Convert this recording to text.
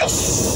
Adios.